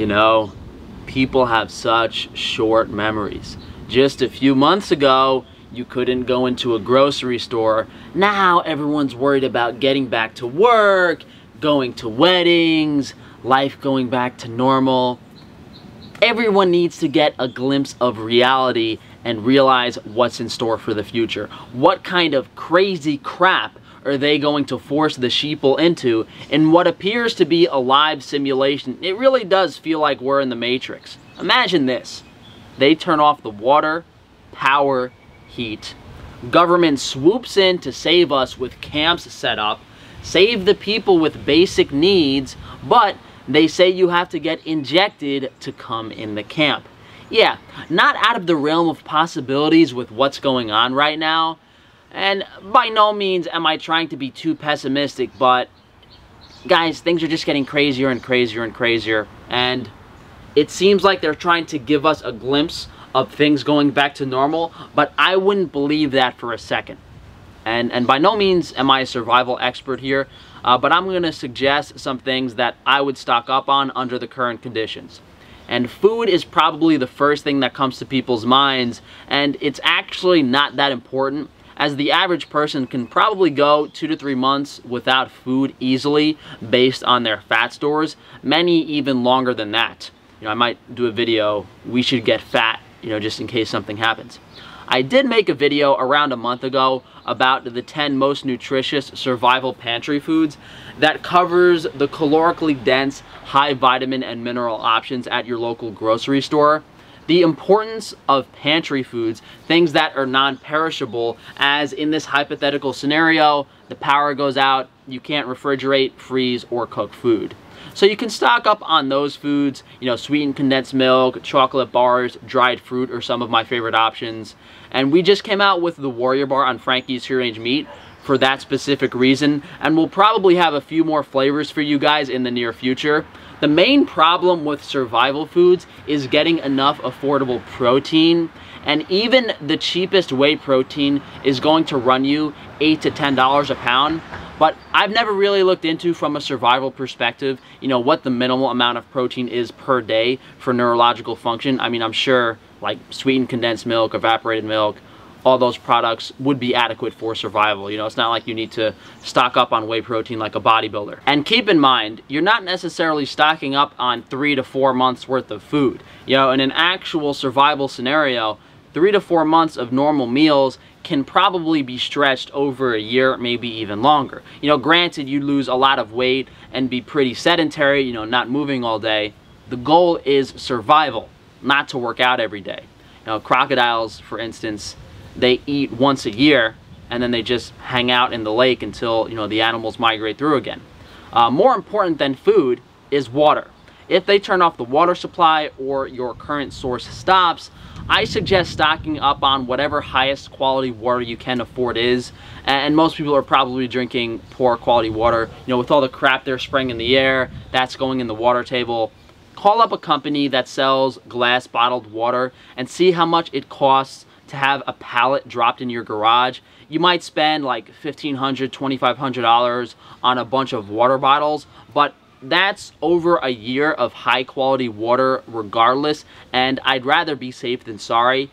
You know, people have such short memories. Just a few months ago, you couldn't go into a grocery store. Now everyone's worried about getting back to work, going to weddings, life going back to normal. Everyone needs to get a glimpse of reality and realize what's in store for the future. What kind of crazy crap are they going to force the sheeple into in what appears to be a live simulation? It really does feel like we're in the Matrix. Imagine this. They turn off the water, power, heat. Government swoops in to save us with camps set up, save the people with basic needs, but they say you have to get injected to come in the camp. Yeah, not out of the realm of possibilities with what's going on right now. And by no means am I trying to be too pessimistic, but guys, things are just getting crazier and crazier and crazier. And it seems like they're trying to give us a glimpse of things going back to normal, but I wouldn't believe that for a second. And, and by no means am I a survival expert here, uh, but I'm going to suggest some things that I would stock up on under the current conditions. And food is probably the first thing that comes to people's minds, and it's actually not that important as the average person can probably go two to three months without food easily based on their fat stores, many even longer than that. You know, I might do a video, we should get fat, you know, just in case something happens. I did make a video around a month ago about the 10 most nutritious survival pantry foods that covers the calorically dense, high vitamin and mineral options at your local grocery store. The importance of pantry foods, things that are non-perishable, as in this hypothetical scenario, the power goes out, you can't refrigerate, freeze, or cook food. So you can stock up on those foods, you know, sweetened condensed milk, chocolate bars, dried fruit are some of my favorite options. And we just came out with the Warrior Bar on Frankie's Free Range Meat for that specific reason. And we'll probably have a few more flavors for you guys in the near future. The main problem with survival foods is getting enough affordable protein and even the cheapest whey protein is going to run you 8 to $10 a pound but I've never really looked into from a survival perspective, you know, what the minimal amount of protein is per day for neurological function. I mean, I'm sure like sweetened condensed milk, evaporated milk, all those products would be adequate for survival. You know, it's not like you need to stock up on whey protein like a bodybuilder. And keep in mind, you're not necessarily stocking up on three to four months worth of food. You know, in an actual survival scenario, three to four months of normal meals can probably be stretched over a year, maybe even longer. You know, granted, you lose a lot of weight and be pretty sedentary, you know, not moving all day. The goal is survival, not to work out every day. You know, crocodiles, for instance, they eat once a year and then they just hang out in the lake until, you know, the animals migrate through again. Uh, more important than food is water. If they turn off the water supply or your current source stops, I suggest stocking up on whatever highest quality water you can afford is. And most people are probably drinking poor quality water. You know, with all the crap they're spraying in the air, that's going in the water table. Call up a company that sells glass bottled water and see how much it costs to have a pallet dropped in your garage. You might spend like $1,500, $2,500 on a bunch of water bottles, but that's over a year of high quality water regardless and I'd rather be safe than sorry.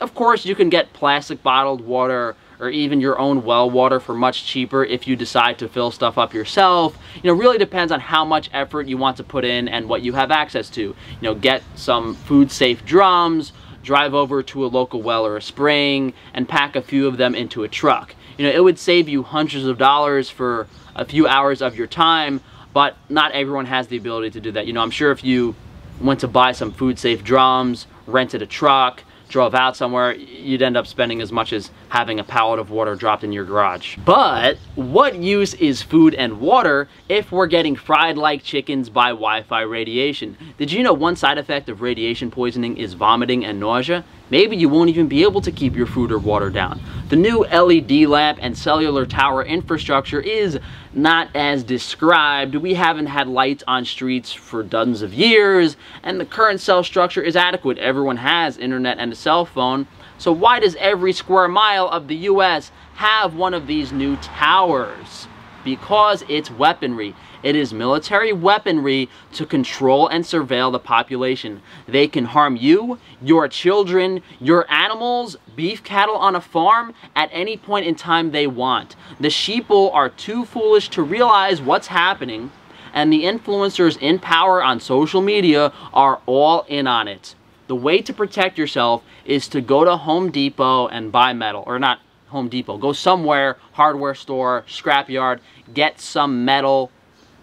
Of course you can get plastic bottled water or even your own well water for much cheaper if you decide to fill stuff up yourself. You know, really depends on how much effort you want to put in and what you have access to. You know, get some food safe drums, drive over to a local well or a spring, and pack a few of them into a truck. You know, it would save you hundreds of dollars for a few hours of your time, but not everyone has the ability to do that. You know, I'm sure if you went to buy some food safe drums, rented a truck, drove out somewhere, you'd end up spending as much as having a pallet of water dropped in your garage. But what use is food and water if we're getting fried like chickens by Wi-Fi radiation? Did you know one side effect of radiation poisoning is vomiting and nausea? Maybe you won't even be able to keep your food or water down. The new LED lamp and cellular tower infrastructure is not as described. We haven't had lights on streets for dozens of years, and the current cell structure is adequate. Everyone has internet and a cell phone. So why does every square mile of the US have one of these new towers? Because it's weaponry. It is military weaponry to control and surveil the population. They can harm you, your children, your animals, beef cattle on a farm at any point in time they want. The sheeple are too foolish to realize what's happening and the influencers in power on social media are all in on it. The way to protect yourself is to go to Home Depot and buy metal, or not Home Depot, go somewhere, hardware store, scrapyard, get some metal,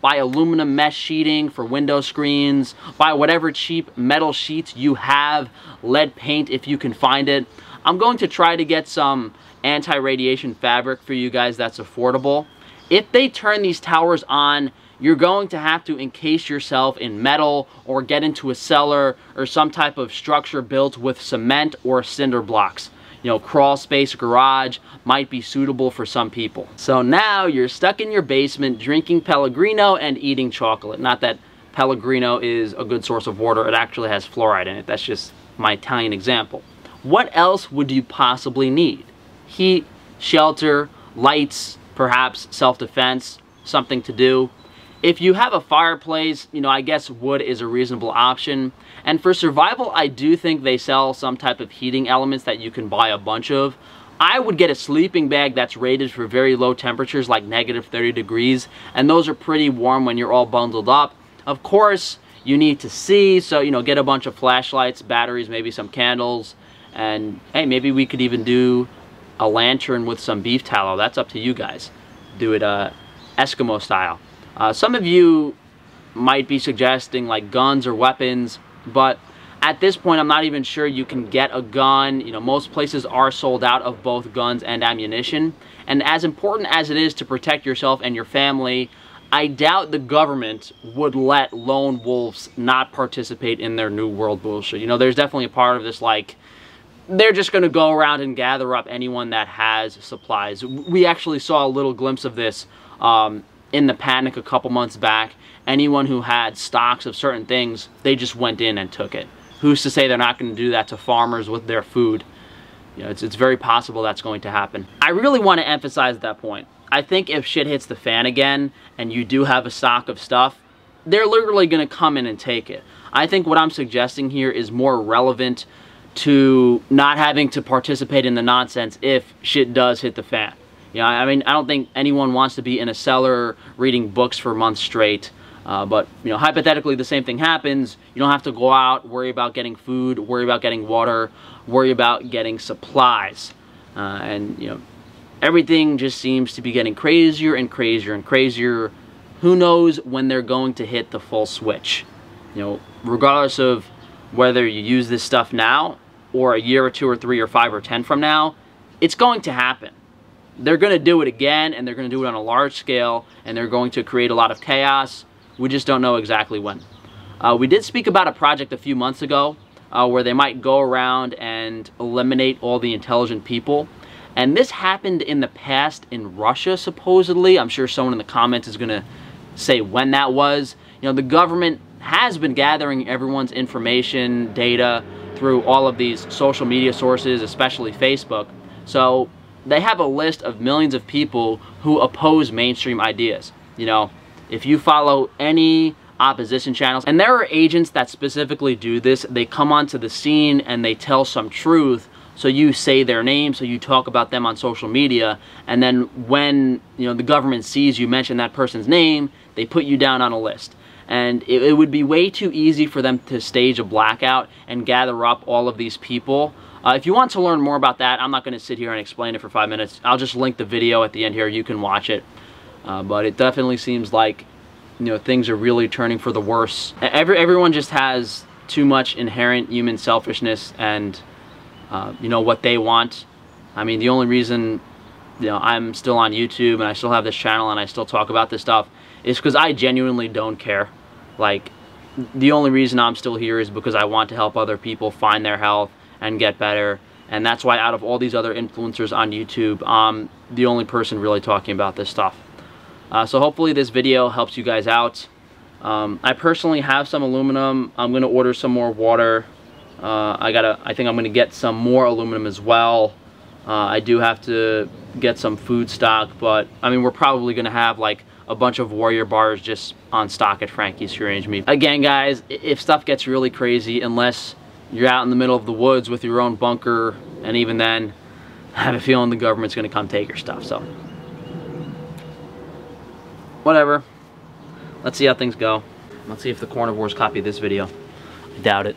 buy aluminum mesh sheeting for window screens, buy whatever cheap metal sheets you have, lead paint if you can find it. I'm going to try to get some anti-radiation fabric for you guys that's affordable. If they turn these towers on, you're going to have to encase yourself in metal or get into a cellar or some type of structure built with cement or cinder blocks. You know, crawl space garage might be suitable for some people. So now you're stuck in your basement drinking Pellegrino and eating chocolate. Not that Pellegrino is a good source of water, it actually has fluoride in it. That's just my Italian example. What else would you possibly need? Heat, shelter, lights, perhaps self-defense, something to do. If you have a fireplace, you know, I guess wood is a reasonable option. And for survival, I do think they sell some type of heating elements that you can buy a bunch of. I would get a sleeping bag that's rated for very low temperatures like negative 30 degrees and those are pretty warm when you're all bundled up. Of course, you need to see, so you know, get a bunch of flashlights, batteries, maybe some candles, and hey, maybe we could even do a lantern with some beef tallow. That's up to you guys. Do it uh, Eskimo style. Uh, some of you might be suggesting like guns or weapons, but at this point I'm not even sure you can get a gun. You know, most places are sold out of both guns and ammunition. And as important as it is to protect yourself and your family, I doubt the government would let lone wolves not participate in their new world bullshit. You know, there's definitely a part of this like, they're just going to go around and gather up anyone that has supplies. We actually saw a little glimpse of this um, in the panic a couple months back, anyone who had stocks of certain things, they just went in and took it. Who's to say they're not going to do that to farmers with their food? You know, it's, it's very possible that's going to happen. I really want to emphasize that point. I think if shit hits the fan again and you do have a stock of stuff, they're literally going to come in and take it. I think what I'm suggesting here is more relevant to not having to participate in the nonsense if shit does hit the fan. Know, I mean, I don't think anyone wants to be in a cellar reading books for months straight. Uh, but, you know, hypothetically, the same thing happens. You don't have to go out, worry about getting food, worry about getting water, worry about getting supplies. Uh, and, you know, everything just seems to be getting crazier and crazier and crazier. Who knows when they're going to hit the full switch? You know, regardless of whether you use this stuff now or a year or two or three or five or ten from now, it's going to happen they're going to do it again and they're going to do it on a large scale and they're going to create a lot of chaos. We just don't know exactly when. Uh, we did speak about a project a few months ago uh, where they might go around and eliminate all the intelligent people. And this happened in the past in Russia, supposedly. I'm sure someone in the comments is going to say when that was. You know, the government has been gathering everyone's information, data, through all of these social media sources, especially Facebook. So they have a list of millions of people who oppose mainstream ideas. You know, if you follow any opposition channels, and there are agents that specifically do this, they come onto the scene and they tell some truth, so you say their name, so you talk about them on social media, and then when you know the government sees you mention that person's name, they put you down on a list. And it, it would be way too easy for them to stage a blackout and gather up all of these people uh, if you want to learn more about that, I'm not going to sit here and explain it for five minutes. I'll just link the video at the end here. You can watch it. Uh, but it definitely seems like you know things are really turning for the worse. Every, everyone just has too much inherent human selfishness and uh, you know what they want. I mean, the only reason you know I'm still on YouTube and I still have this channel and I still talk about this stuff is because I genuinely don't care. Like, the only reason I'm still here is because I want to help other people find their health and get better. And that's why out of all these other influencers on YouTube, I'm the only person really talking about this stuff. Uh, so hopefully this video helps you guys out. Um, I personally have some aluminum. I'm going to order some more water. Uh, I gotta. I think I'm going to get some more aluminum as well. Uh, I do have to get some food stock, but I mean, we're probably gonna have like a bunch of Warrior bars just on stock at Frankie's Free Range Meat. Again, guys, if stuff gets really crazy, unless you're out in the middle of the woods with your own bunker, and even then, I have a feeling the government's gonna come take your stuff, so. Whatever. Let's see how things go. Let's see if the carnivores copy this video. I doubt it.